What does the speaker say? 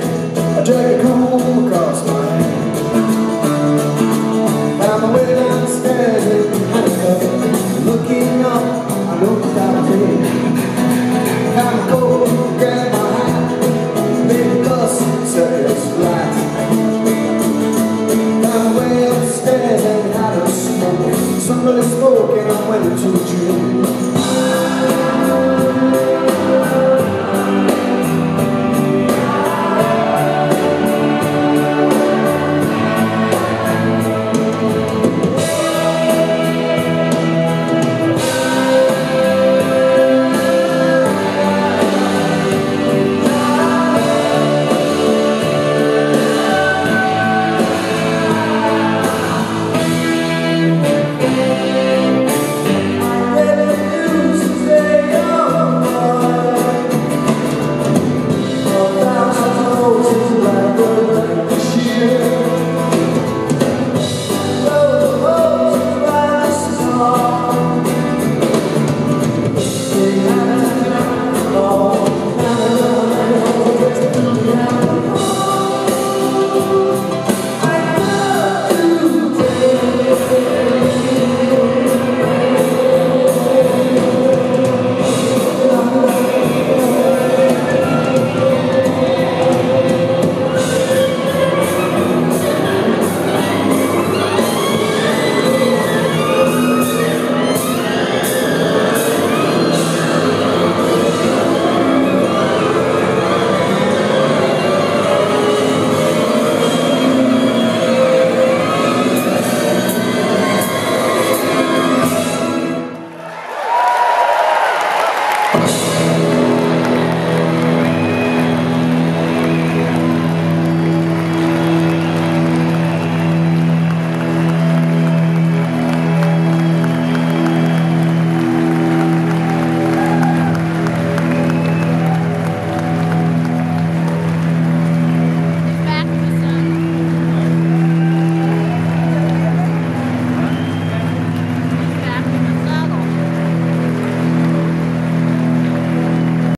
I drag a comb across my hand. Found my way downstairs Looking